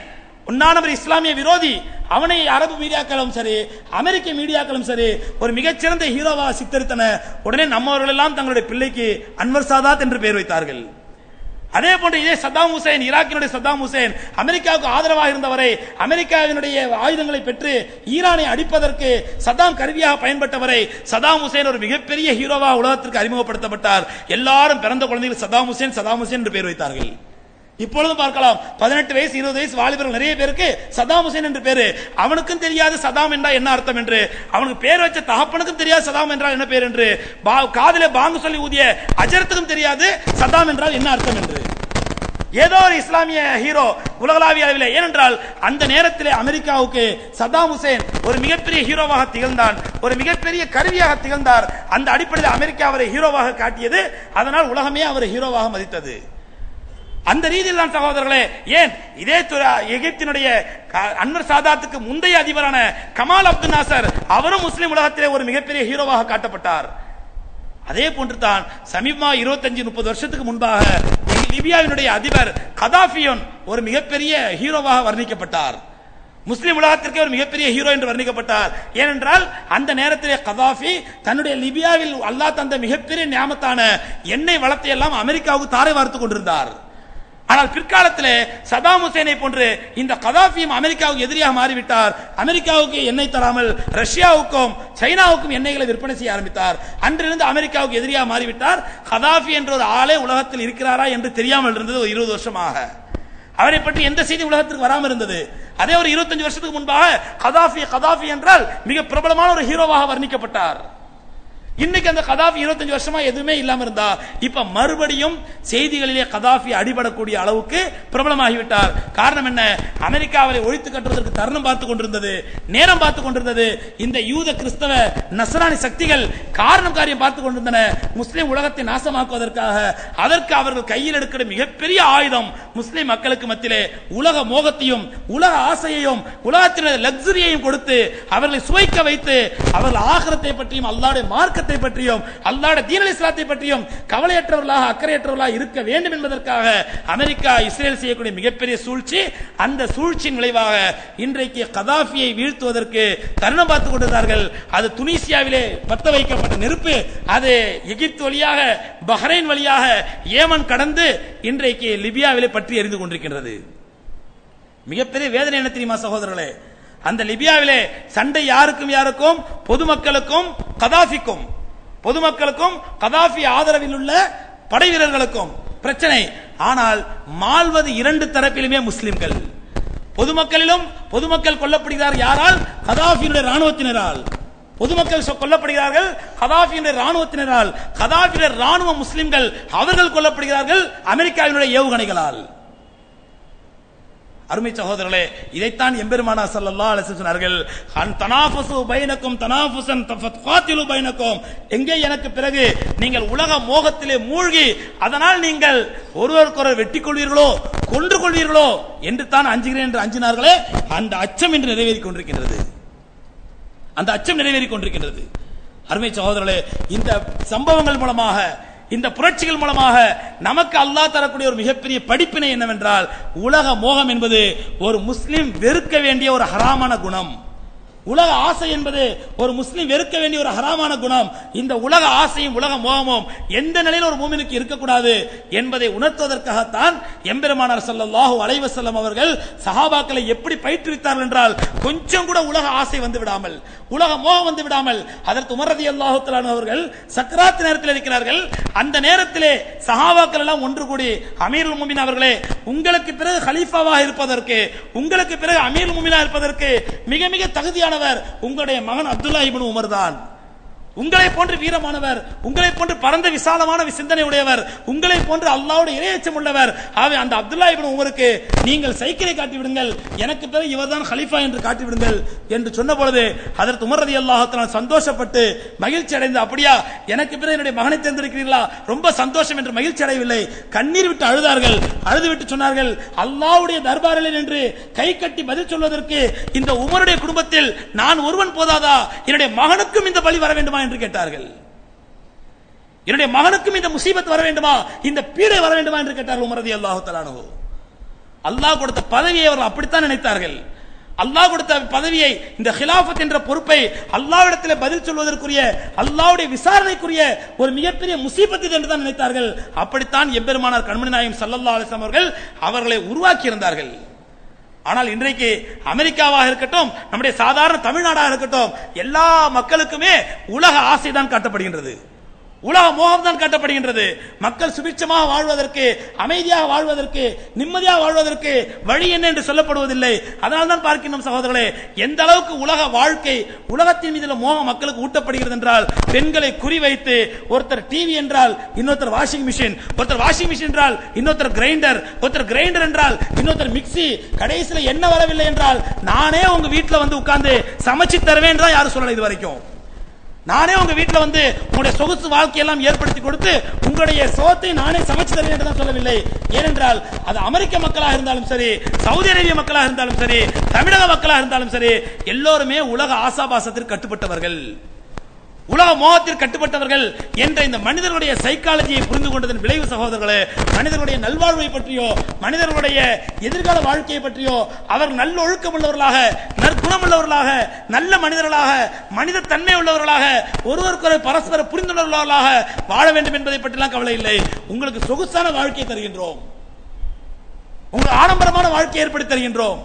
உண்ணானவர் இஸ்லாமிய விரோதி அவனை அரபு மீடியாக்களும் சரி அமெரிக்க மீடியாக்களும் சரி ஒரு மிகச்சிறந்த ஹீரோவாக சித்தரித்தன உடனே நம்மவர்கள் எல்லாம் தங்களுடைய பிள்ளைக்கு அன்வர் சாதாத் என்று பெயர் வைத்தார்கள். அதே போன்று இதே சத்தாம் ஹுசேன் ஈராக்கினுடைய சத்தாம் ஹுசேன் அமெரிக்காவுக்கு ஆதரவாக இருந்தவரை அமெரிக்காவினுடைய ஆயுதங்களை பெற்று ஈரானை அடிப்பதற்கு சதாம் கருவியாக பயன்பட்டவரை சதாம் ஹுசேன் ஒரு மிகப்பெரிய ஹீரோவாக உலகத்திற்கு அறிமுகப்படுத்தப்பட்டார். எல்லாரும் பிறந்த குழந்தைகள் சதாம் ஹுசேன் சதாம் ஹுசேன் என்று பெயர் வைத்தார்கள். இப்பொழுதும் பார்க்கலாம். பதினெட்டு வயசு இருபது வயசு வாலிபர்கள் நிறைய பேருக்கு சதாம் ஹுசேன் என்று பேரு. அவனுக்கும் தெரியாது சதாம் என்றால் என்ன அர்த்தம் என்று. அவனுக்கு பேர் வச்ச தகப்பனுக்கும் தெரியாது சதாம் என்றால் என்ன பேர் என்று. பா- பாங்கு சொல்லி ஊதிய அஜரத்துக்கும் தெரியாது சதாம் என்றால் என்ன அர்த்தம் என்று. ஏதோ ஒரு இஸ்லாமிய ஹீரோ உலகளாவிய அளவில். ஏனென்றால் அந்த நேரத்திலே அமெரிக்காவுக்கு சதாம் ஹுசேன் ஒரு மிகப்பெரிய ஹீரோவாக திகழ்ந்தான். ஒரு மிகப்பெரிய கருவியாக திகழ்ந்தார். அந்த அடிப்படையில் அமெரிக்கா அவரை ஹீரோவாக காட்டியது. அதனால் உலகமே அவரை ஹீரோவாக மதித்தது. அந்த ரீதியில் தான் சகோதரர்களே ஏன்? இதே எகிப்தினுடைய க- அன்வர் சாதாத்துக்கு முந்தைய அதிபரான கமால் அப்துல் நாசர் அவரும் முஸ்லிம் உலகத்திலே ஒரு மிகப்பெரிய ஹீரோவாக காட்டப்பட்டார். அதே போன்று தான் சமீபமா இருபத்தஞ்சு முப்பது வருஷத்துக்கு முன்பாக லிபியாவினுடைய அதிபர் கதாஃபியோன் ஒரு மிகப்பெரிய ஹீரோவாக வர்ணிக்கப்பட்டார். முஸ்லிம் உலகத்திற்கே ஒரு மிகப்பெரிய ஹீரோ என்று வர்ணிக்கப்பட்டார். ஏனென்றால் அந்த நேரத்திலே கதாஃபி தன்னுடைய லிபியாவில் அல்லாஹ் தந்த மிகப்பெரிய நியமத்தான எண்ணெய் வளத்தை எல்லாம் அமெரிக்காவுக்கு தாரை வார்த்து கொண்டிருந்தார். ஆனால் பிற்காலத்தில் சதாம் ஹுசேனை போன்று இந்த கதாபியும் அமெரிக்காவுக்கு எதிரியாக மாறிவிட்டார். அமெரிக்காவுக்கு எண்ணெய் தராமல் ரஷ்யாவுக்கும் சைனாவுக்கும் எண்ணெய்களை விற்பனை செய்ய ஆரம்பித்தார். அன்றிருந்து அமெரிக்காவுக்கு எதிரியாக மாறிவிட்டார். கதாஃபி என்ற ஒரு ஆளே உலகத்தில் இருக்கிறாரா என்று தெரியாமல் இருந்தது ஒரு இருபது வருஷமாக. அவரை பற்றி எந்த செய்தி உலகத்திற்கு வராமல் இருந்தது. அதே ஒரு இருபத்தஞ்சு வருஷத்துக்கு முன்பாக கதாபி கதாஃபி என்றால் மிக பிரபலமான ஒரு ஹீரோவாக வர்ணிக்கப்பட்டார். இன்னைக்கு அந்த கதாபி இருபத்தஞ்சு வருஷமா எதுவுமே இல்லாம இருந்தா இப்ப மறுபடியும் செய்திகளிலே கதாபி அடிபடக்கூடிய அளவுக்கு பிரபலமாகிவிட்டார். காரணம் என்ன? அமெரிக்கா அவரை ஒழித்து கட்டுவதற்கு தருணம் பார்த்து கொண்டிருந்தது நேரம் பார்த்து கொண்டிருந்தது. இந்த யூத கிறிஸ்தவ நசராணி சக்திகள் காரணம் காரியம் பார்த்து கொண்டிருந்தன. முஸ்லிம் உலகத்தை நாசமாக்குவதற்காக அதற்கு அவர்கள் கையில் எடுக்கிற மிகப்பெரிய ஆயுதம் முஸ்லிம் மக்களுக்கு மத்தியிலே உலக மோகத்தையும் உலக ஆசையையும் உலகத்தினுடைய லக்ஸரியையும் கொடுத்து அவர்களை சுவைக்க வைத்து அவர்கள் ஆகரத்தை பற்றியும் அல்லாடைய மார்க்கத்தை பற்றியும் அல்லாட தீனல் இஸ்லாத்தை பற்றியும் கவலையற்றவர்களாக அக்கறையற்றவர்களாக இருக்க வேண்டும் என்பதற்காக அமெரிக்கா இஸ்ரேல் செய்யக்கூடிய மிகப்பெரிய சூழ்ச்சி அந்த சூழ்ச்சியின் விளைவாக இன்றைக்கு கதாஃபியை வீழ்த்துவதற்கு தருணம் பார்த்துக் கொண்டிருந்தார்கள். அது துனிசியாவிலே பத்த வைக்கப்பட்ட நெருப்பு. அது எகிப்து வழியாக பஹ்ரைன் வழியாக ஏமன் கடந்து இன்றைக்கு லிபியாவிலே பற்றி எரிந்து கொண்டிருக்கின்றது. மிகப்பெரிய வேதனை என்ன தெரியுமா சகோதரர்களே? அந்த லிபியாவிலே சண்டை யாருக்கும் யாருக்கும்? பொதுமக்களுக்கும் கதாஃபிக்கும் பொதுமக்களுக்கும் கதாஃபி ஆதரவில் உள்ள படை வீரர்களுக்கும் பிரச்சனை. ஆனால் மாழ்வது இரண்டு தரப்பிலுமே முஸ்லிம்கள். பொதுமக்களிலும் பொதுமக்கள் கொல்லப்படுகிறார் யாரால்? கதாபியுடைய ராணுவத்தினரால் பொதுமக்கள் கொல்லப்படுகிறார்கள் கதாஃபியினுடைய ராணுவத்தினரால் கதாபியுடைய ராணுவ முஸ்லிம்கள் அவர்கள் கொல்லப்படுகிறார்கள் அமெரிக்காவினுடைய ஏவுகணைகளால். அருமை சகோதரர்களே இதைத்தான் எம்பெருமானா சல்லா சொன்னார்கள் தனாஃபசு எங்கே எனக்கு பிறகு நீங்கள் உலக மோகத்திலே மூழ்கி அதனால் நீங்கள் ஒருவருக்கொருவர் வெட்டி கொள்வீர்களோ கொன்று கொள்வீர்களோ என்று தான் அஞ்சுகிறேன் என்று அஞ்சினார்களே அந்த அச்சம் என்று நிறைவேறிக் கொண்டிருக்கின்றது. அந்த அச்சம் நிறைவேறிக் கொண்டிருக்கின்றது. அருமை சகோதரர்களே இந்த சம்பவங்கள் மூலமாக இந்த புரட்சிகள் மூலமாக நமக்கு அல்லாஹ் தரக்கூடிய ஒரு மிகப்பெரிய படிப்பினை என்னவென்றால் உலக மோகம் என்பது ஒரு முஸ்லிம் வெறுக்க வேண்டிய ஒரு ஹராமான குணம். உலக ஆசை என்பது ஒரு முஸ்லீம் வெறுக்க வேண்டிய ஒரு ஹராமான குணம். இந்த உலக ஆசையும் உலக மோகமும் எந்த நிலையில் ஒரு மூமினுக்கு இருக்கக்கூடாது என்பதை உணர்த்துவதற்காகத்தான் எம்பெருமானார் சல்லாஹு அலைவசல்லம் அவர்கள் சஹாபாக்களை எப்படி பயிற்றுவித்தார்கள் என்றால் கொஞ்சம் கூட உலக ஆசை வந்து விடாமல் உலக மோகம் வந்து விடாமல் அதற்கு உமரதி ரலியல்லாஹு அவர்கள் சக்கராத்து நேரத்தில் இருக்கிறார்கள். அந்த நேரத்திலே சஹாபாக்கள் எல்லாம் ஒன்று கூடி அமீருல் முமின் அவர்களே உங்களுக்கு பிறகு ஹலீஃபாவாக இருப்பதற்கு உங்களுக்கு பிறகு அமீர் முமினா இருப்பதற்கு மிக மிக தகுதியான தகுதியானவர் உங்களுடைய மகன் அப்துல்லா இபின் உமர் தான். உங்களை போன்று வீரமானவர் உங்களை போன்று பரந்த விசாலமான சிந்தனை உடையவர் உங்களை போன்று அல்லாவோட இரையச்சம் உள்ளவர். ஆகவே அந்த அப்துல்லா இவன் உமருக்கு நீங்கள் சைக்கிளை காட்டி விடுங்கள் எனக்கு பிறகு இவர்தான் ஹலீஃபா என்று காட்டி விடுங்கள் என்று சொன்ன பொழுது அதற்கு உமர் ரதி அல்லாஹத்தினால் சந்தோஷப்பட்டு மகிழ்ச்சி அடைந்து அப்படியா எனக்கு பிறகு என்னுடைய மகனை தேர்ந்தெடுக்கிறீர்களா? ரொம்ப சந்தோஷம் என்று மகிழ்ச்சி அடையவில்லை. கண்ணீர் விட்டு அழுதார்கள். அழுது விட்டு சொன்னார்கள் அல்லாவுடைய தர்பாரில் நின்று கை கட்டி பதில் சொல்வதற்கு இந்த உமருடைய குடும்பத்தில் நான் ஒருவன் போதாதா? என்னுடைய மகனுக்கும் இந்த பலி வர வேண்டுமா? என்று கேட்டார்கள். என்னுடைய மகனுக்கும் இந்த முசீபத் வர வேண்டுமா? இந்த பீடை வர வேண்டுமா என்று கேட்டார்கள் உமரதி அல்லாஹு தலானோ அல்லாஹ் கொடுத்த பதவியை அவர்கள் அப்படித்தான் நினைத்தார்கள். அல்லாஹ் கொடுத்த பதவியை இந்த ஹிலாஃபத் என்ற பொறுப்பை அல்லாவிடத்தில் பதில் சொல்வதற்குரிய அல்லாவுடைய விசாரணைக்குரிய ஒரு மிகப்பெரிய முசீபத்து என்று தான் நினைத்தார்கள். அப்படித்தான் எம்பெருமானார் கண்மணி நாயம் சல்லல்லா அலிஸ்லாம் அவர்கள் அவர்களை உருவாக்கி இருந்தார்கள் ஆனால் இன்றைக்கு அமெரிக்காவாக இருக்கட்டும் நம்முடைய சாதாரண தமிழ்நாடாக இருக்கட்டும் எல்லா மக்களுக்குமே உலக ஆசைதான் காட்டப்படுகின்றது. உலக மோகம் தான் காட்டப்படுகின்றது. மக்கள் சுபிட்சமாக வாழ்வதற்கு அமைதியாக வாழ்வதற்கு நிம்மதியாக வாழ்வதற்கு வழி என்ன என்று சொல்லப்படுவதில்லை. அதனால் தான் பார்க்கின்றோம் சகோதரர்களே எந்த அளவுக்கு உலக வாழ்க்கை உலகத்தின் மீது மோகம் மக்களுக்கு ஊட்டப்படுகிறது என்றால் பெண்களை குறிவைத்து ஒருத்தர் டிவி என்றால் இன்னொருத்தர் வாஷிங் மிஷின் ஒருத்தர் வாஷிங் மிஷின் என்றால் இன்னொருத்தர் கிரைண்டர் ஒருத்தர் கிரைண்டர் என்றால் இன்னொருத்தர் மிக்ஸி கடைசியில் என்ன வரவில்லை என்றால் நானே உங்க வீட்டில் வந்து உட்கார்ந்து சமைச்சு தருவேன் என்றால் யாரும் சொல்லலை இது வரைக்கும். நானே உங்க வீட்டில் வந்து உங்களுடைய சொகுசு வாழ்க்கையெல்லாம் ஏற்படுத்தி கொடுத்து உங்களுடைய சோத்தை நானே சமைச்சு தருவேன் என்று தான் சொல்லவில்லை. ஏனென்றால் அது அமெரிக்க மக்களாக இருந்தாலும் சரி சவுதி அரேபிய மக்களாக இருந்தாலும் சரி தமிழக மக்களாக இருந்தாலும் சரி எல்லோருமே உலக ஆசாபாசத்திற்கு கட்டுப்பட்டவர்கள். உலக மோகத்தில் கட்டுப்பட்டவர்கள் என்ற இந்த மனிதர்களுடைய சைக்காலஜியை புரிந்து கொண்டதன் விளைவு சகோதரர்களே மனிதர்களுடைய நல்வாழ்வை பற்றியோ மனிதர்களுடைய எதிர்கால வாழ்க்கையை பற்றியோ அவர் நல்ல ஒழுக்கம் உள்ளவர்களாக நற்குணம் உள்ளவர்களாக நல்ல மனிதர்களாக மனித தன்மை உள்ளவர்களாக ஒருவருக்கொரு பரஸ்பர புரிந்துணர்வுள்ளவர்களாக வாழ வேண்டும் என்பதை பற்றிலாம் கவலை இல்லை. உங்களுக்கு சொகுசான வாழ்க்கையை தருகின்றோம். உங்கள் ஆடம்பரமான வாழ்க்கையை ஏற்படுத்தி தருகின்றோம்.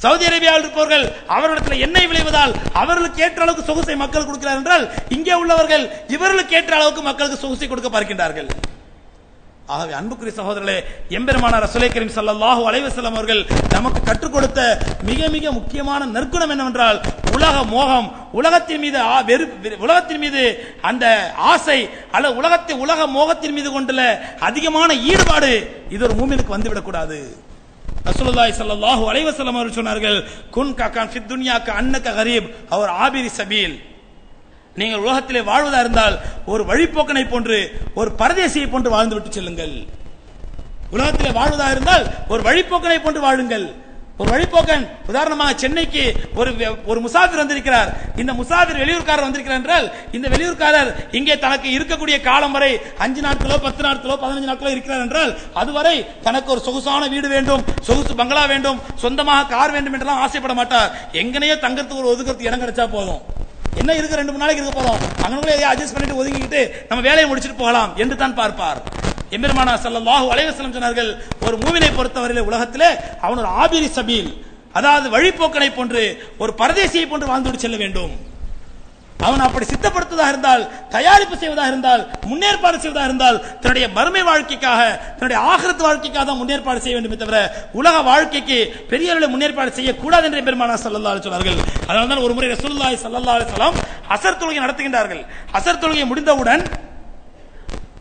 சவுதி அரேபியாவில் இருப்பவர்கள் அவர்களிடத்தில் எண்ணெய் விளைவதால் அவர்களுக்கு ஏற்ற அளவுக்கு சொகுசை மக்கள் கொடுக்கிறார் என்றால் இங்கே உள்ளவர்கள் இவர்களுக்கு ஏற்ற அளவுக்கு மக்களுக்கு சொகுசை கொடுக்க பார்க்கின்றார்கள். ஆகவே அன்புக்குரிய சகோதரர்களே எம்பெருமானார் ரசுலை கரீம் சல்லாஹூ அலைவசல்லம் அவர்கள் நமக்கு கற்றுக் கொடுத்த மிக மிக முக்கியமான நற்குணம் என்னவென்றால் உலக மோகம் உலகத்தின் மீது வெறு வெறு- உலகத்தின் மீது அந்த ஆசை அல்ல உலகத்தை உலக மோகத்தின் மீது கொண்டுள்ள அதிகமான ஈடுபாடு இது ஒரு மூமினுக்கு வந்துவிடக்கூடாது ரசூலுல்லாஹி ஸல்லல்லாஹு அலைஹி வஸல்லம் அவர்கள் சொன்னார்கள் குன் ககான் ஃபித் துன்யாக்க அன்னக கரீப் அவர் ஆபிரி சபீல். நீங்கள் உலகத்திலே வாழ்வதா இருந்தால் ஒரு வழிப்போக்கனை போன்று ஒரு பரதேசியை போன்று வாழ்ந்து விட்டு செல்லுங்கள். உலகத்திலே வாழ்வதா இருந்தால் ஒரு வழிப்போக்கனை போன்று வாழுங்கள். ஒரு வழிப்போக்கன் உதாரணமாக சென்னைக்கு ஒரு ஒரு முசாஃபிர் வந்திருக்கிறார். இந்த முசாஃபிர் வெளியூர்காரர் வந்திருக்கிறார் என்றால் இந்த வெளியூர்காரர் இங்கே தனக்கு இருக்கக்கூடிய காலம் வரை அஞ்சு நாட்களோ பத்து நாட்களோ பதினஞ்சு நாட்களோ இருக்கிறார் என்றால் அதுவரை தனக்கு ஒரு சொகுசான வீடு வேண்டும் சொகுசு பங்களா வேண்டும் சொந்தமாக கார் வேண்டும் என்றெல்லாம் ஆசைப்பட மாட்டார். எங்கனையோ தங்கறதுக்கு ஒரு ஒதுக்கிறதுக்கு இடம் கிடைச்சா போதும். என்ன இருக்கு? ரெண்டு மூணு நாளைக்கு இருக்க போறோம் அங்கே அட்ஜஸ்ட் பண்ணிட்டு ஒதுங்கிக்கிட்டு நம்ம வேலையை முடிச்சிட்டு போகலாம் என்று தான் பார்ப்பார். எம்பெருமானா ஸல்லல்லாஹு அலைவசலம் சொன்னார்கள் ஒரு மூவினை பொறுத்தவரையில் உலகத்திலே அவன் ஒரு ஆபிரி சபீல் அதாவது வழிபோக்கனை போன்று ஒரு பரதேசியை போன்று வாழ்ந்துட்டு செல்ல வேண்டும். அவன் அப்படி சித்தப்படுத்துவதாக இருந்தால் தயாரிப்பு செய்வதாக இருந்தால் முன்னேற்பாடு செய்வதாக இருந்தால் தன்னுடைய மறுமை வாழ்க்கைக்காக தன்னுடைய ஆகிரத்து வாழ்க்கைக்காக தான் முன்னேற்பாடு செய்ய வேண்டுமே தவிர உலக வாழ்க்கைக்கு பெரிய அளவில் முன்னேற்பாடு செய்யக்கூடாது என்று பெருமானா சல்லல்லா சொன்னார்கள். அதனால்தான் ஒரு முறை ரசூல்லாய் ஸல்லல்லாஹு அலைஹி அசர் தொழுகை நடத்துகின்றார்கள். அசர் தொழுகை முடிந்தவுடன்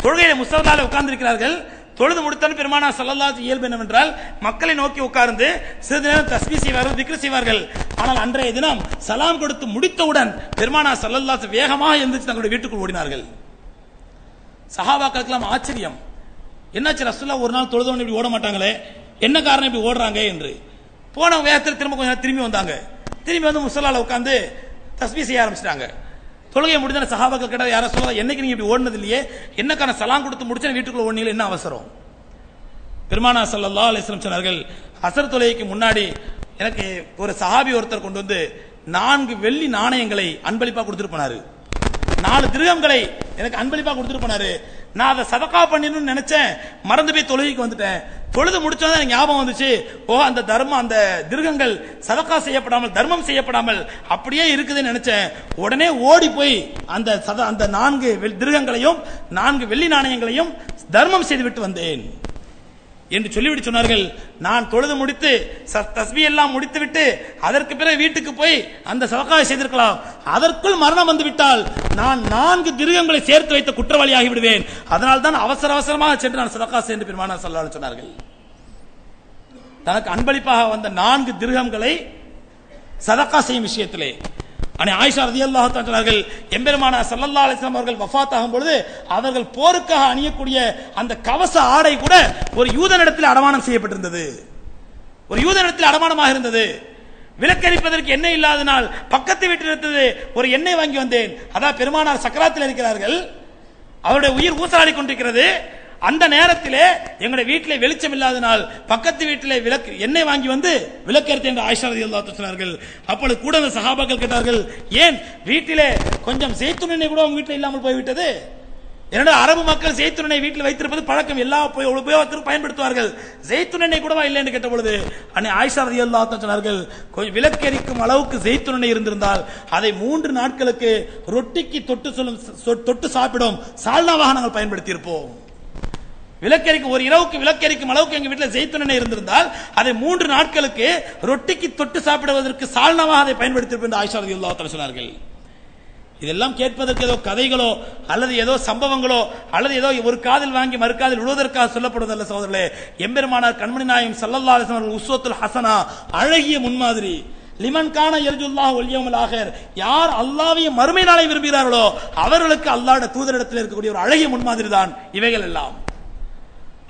தொழுகையில முசல்லால உட்கார்ந்திருக்கிறார்கள். தொழுது முடித்தாலும் பெருமானா சல்லல்லா இயல்பு என்னவென்றால் மக்களை நோக்கி உட்கார்ந்து சிறிது நேரம் தஸ்மி செய்வார்கள் திக்ரு செய்வார்கள். ஆனால் அன்றைய தினம் சலாம் கொடுத்து முடித்தவுடன் பெருமானா சல்லல்லா வேகமாக எந்திரிச்சு தங்களுடைய வீட்டுக்குள் ஓடினார்கள். சஹாபாக்களுக்கெல்லாம் ஆச்சரியம். என்னாச்சு ரசுல்லா ஒரு நாள் தொழுதவன் இப்படி ஓட மாட்டாங்களே? என்ன காரணம் இப்படி ஓடுறாங்க என்று. போன வேகத்தில் திரும்ப கொஞ்சம் நேரம் திரும்பி வந்தாங்க. திரும்பி வந்து முசல்லால உட்காந்து தஸ்மி செய்ய ஆரம்பிச்சிட்டாங்க. தொழுகை முடிஞ்ச சகாபாக்கள் கிட்ட யாரும் சொல்ல என்னைக்கு நீங்க இப்படி ஓடினது இல்லையே என்னக்கான சலாம் கொடுத்து முடிச்ச வீட்டுக்குள்ள ஓடினீங்க என்ன அவசரம்? பெருமானா சல்லா அலிஸ்லம் சொன்னார்கள் அசர் தொலைக்கு முன்னாடி எனக்கு ஒரு சஹாபி ஒருத்தர் கொண்டு வந்து நான்கு வெள்ளி நாணயங்களை அன்பளிப்பா கொடுத்துட்டு போனாரு. நாலு திருகங்களை எனக்கு அன்பளிப்பா கொடுத்துட்டு போனாரு. நான் அதை சதக்கா பண்ணிடணும்னு நினைச்சேன். மறந்து போய் தொழுகைக்கு வந்துட்டேன். பொழுது முடிச்சோதான் எனக்கு ஞாபகம் வந்துச்சு ஓ அந்த தர்மம் அந்த திருகங்கள் சதக்கா செய்யப்படாமல் தர்மம் செய்யப்படாமல் அப்படியே இருக்குதுன்னு நினைச்சேன். உடனே ஓடி போய் அந்த சத அந்த நான்கு வெள்- திருகங்களையும் நான்கு வெள்ளி நாணயங்களையும் தர்மம் செய்துவிட்டு வந்தேன். என்று சொல்லிவிட்டு சொன்னார்கள். நான் தொழுது முடித்து ச- எல்லாம் முடித்து விட்டு அதற்கு பிறகு வீட்டுக்கு போய் அந்த சதக்காவை செய்திருக்கலாம். அதற்குள் மரணம் வந்துவிட்டால் நான் நான்கு திருகங்களை சேர்த்து வைத்த குற்றவாளியாகி விடுவேன். அதனால் தான் அவசர அவசரமாக சென்று நான் சதக்கா சென்று பெருமானார் ஸல்லல்லாஹு சொன்னார்கள். தனக்கு அன்பளிப்பாக வந்த நான்கு திருகங்களை சதக்கா செய்யும் விஷயத்திலே அனை ஆயிஷா ரதியல்லாஹு தஆலா சொன்னார்கள் எம்பெருமான ஸல்லல்லாஹு அவர்கள் வஃபாத் ஆகும் பொழுது அவர்கள் போருக்காக அணியக்கூடிய அந்த கவச ஆடை கூட ஒரு யூதனிடத்தில் அடமானம் செய்யப்பட்டிருந்தது. ஒரு யூதனிடத்தில் அடமானமாக இருந்தது. விலக்கரிப்பதற்கு எண்ணெய் இல்லாதனால் பக்கத்து வீட்டில் இருந்தது ஒரு எண்ணெய் வாங்கி வந்தேன். அதான் பெருமானார் சக்கராத்தில் இருக்கிறார்கள். அவருடைய உயிர் ஊசலாடி கொண்டிருக்கிறது. அந்த நேரத்திலே எங்களுடைய வீட்டிலே வெளிச்சம் இல்லாதனால் பக்கத்து வீட்டிலே விளக்கு எண்ணெய் வாங்கி வந்து விளக்கரித்து என்று ஆயிஷா ரதி அல்லா சொன்னார்கள். அப்பொழுது கூட அந்த சகாபாக்கள் கேட்டார்கள் ஏன் வீட்டிலே கொஞ்சம் செய்துன் எண்ணெய் கூட உங்க வீட்டில் இல்லாமல் போய்விட்டது? என்னடா அரபு மக்கள் ஜெய்த்துன் எண்ணெய் வீட்டில் வைத்திருப்பது பழக்கம். எல்லா உபயோகத்திற்கும் பயன்படுத்துவார்கள். ஜெய்த்துன் எண்ணெய் கூடவா இல்லை என்று கேட்ட பொழுது அன்னை ஆயிஷா ரதி அல்லா சொன்னார்கள் கொஞ்சம் விலக்கரிக்கும் அளவுக்கு ஜெய்த்துன் எண்ணெய் இருந்திருந்தால் அதை மூன்று நாட்களுக்கு ரொட்டிக்கு தொட்டு சொல்லும் தொட்டு சாப்பிடும் சால்னாவாக நாங்கள் பயன்படுத்தி இருப்போம் விளக்கரிக்கு ஒரு இரவுக்கு விளக்கரிக்கும் அளவுக்கு எங்க வீட்டில் ஜெய்த்துன் இருந்திருந்தால் அதை மூன்று நாட்களுக்கு ரொட்டிக்கு தொட்டு சாப்பிடுவதற்கு சால்னாவாக அதை பயன்படுத்தியிருப்பேன் என்று ஆயிஷா ரதி தஆலா சொன்னார்கள். இதெல்லாம் கேட்பதற்கு ஏதோ கதைகளோ அல்லது ஏதோ சம்பவங்களோ அல்லது ஏதோ ஒரு காதில் வாங்கி மறுக்காதில் விழுவதற்காக சொல்லப்படுவதல்ல சகோதரர்களே. எம்பெருமானார் கண்மணி நாயம் சல்லல்லா அலிஸ்லாம் உஸ்வத்துல் ஹசனா அழகிய முன்மாதிரி. லிமன் கான எர்ஜுல்லாஹ் ஒல்யமுல் ஆகர் யார் அல்லாவிய மறுமை நாளை விரும்புகிறார்களோ அவர்களுக்கு அல்லாட தூதரிடத்தில் இருக்கக்கூடிய ஒரு அழகிய முன்மாதிரி தான் இவைகள் எல்லாம்.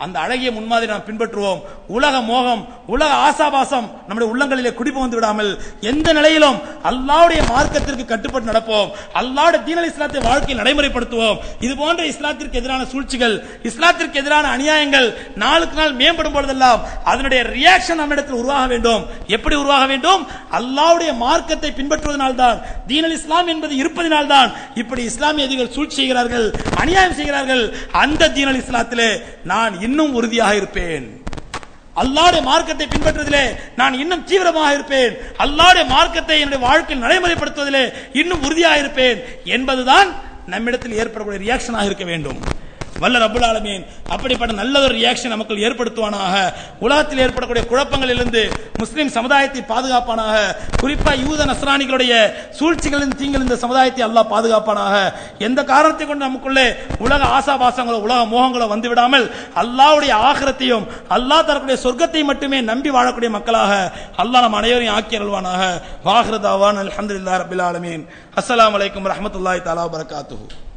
அந்த அழகிய முன்மாதிரி நாம் பின்பற்றுவோம். உலக மோகம் உலக ஆசாபாசம் நம்முடைய உள்ளங்களிலே குடிபுகுந்து விடாமல் எந்த நிலையிலும் அல்லாவுடைய மார்க்கத்திற்கு கட்டுப்பட்டு நடப்போம். அல்லாவுடைய தீனல் இஸ்லாத்தை வாழ்க்கையில் நடைமுறைப்படுத்துவோம். இது போன்ற இஸ்லாத்திற்கு எதிரான சூழ்ச்சிகள் இஸ்லாத்திற்கு எதிரான அநியாயங்கள் நாளுக்கு நாள் மேம்படும் பொழுதெல்லாம் அதனுடைய ரியாக்ஷன் நம்மிடத்தில் உருவாக வேண்டும். எப்படி உருவாக வேண்டும்? அல்லாவுடைய மார்க்கத்தை பின்பற்றுவதனால்தான். தீனல் இஸ்லாம் என்பது இருப்பதினால்தான். இப்படி இஸ்லாமிய அதிகள் சூழ்ச்சி செய்கிறார்கள் அநியாயம் செய்கிறார்கள். அந்த தீனல் இஸ்லாத்திலே நான் இன்னும் உறுதியாக இருப்பேன். அல்லாடைய மார்க்கத்தை பின்பற்றுவதிலே நான் இன்னும் தீவிரமாக இருப்பேன். அல்லாடைய மார்க்கத்தை என்னுடைய வாழ்க்கையில் நடைமுறைப்படுத்துவதிலே இன்னும் உறுதியாக இருப்பேன். என்பதுதான் நம்மிடத்தில் ஏற்படக்கூடிய ரியாக்ஷனாக இருக்க வேண்டும். வல்ல ரபுல் ஆலமீன் அப்படிப்பட்ட நல்லதொரு ரியாக்ஷன் நமக்கு ஏற்படுத்துவானாக. உலகத்தில் ஏற்படக்கூடிய குழப்பங்களிலிருந்து முஸ்லிம் சமுதாயத்தை பாதுகாப்பானாக. குறிப்பாக யூத நஸ்ரானிகளுடைய சூழ்ச்சிகளின் தீங்கள் இந்த சமுதாயத்தை அல்லாஹ் பாதுகாப்பானாக. எந்த காரணத்தை கொண்டு நமக்குள்ளே உலக ஆசாபாசங்களோ உலக மோகங்களோ வந்து விடாமல் ஆகரத்தையும் ஆகிரத்தையும் அல்லாஹ் தரக்கூடிய சொர்க்கத்தை மட்டுமே நம்பி வாழக்கூடிய மக்களாக அல்லாஹ் நம் அனைவரையும் ஆக்கி அருள்வானாக. வாஹ்ரதாவான் அலமதுல்லா ரபில் ஆலமீன். அஸ்லாம் வலைக்கம் ரஹமத்துல்லாய் தாலா வரகாத்து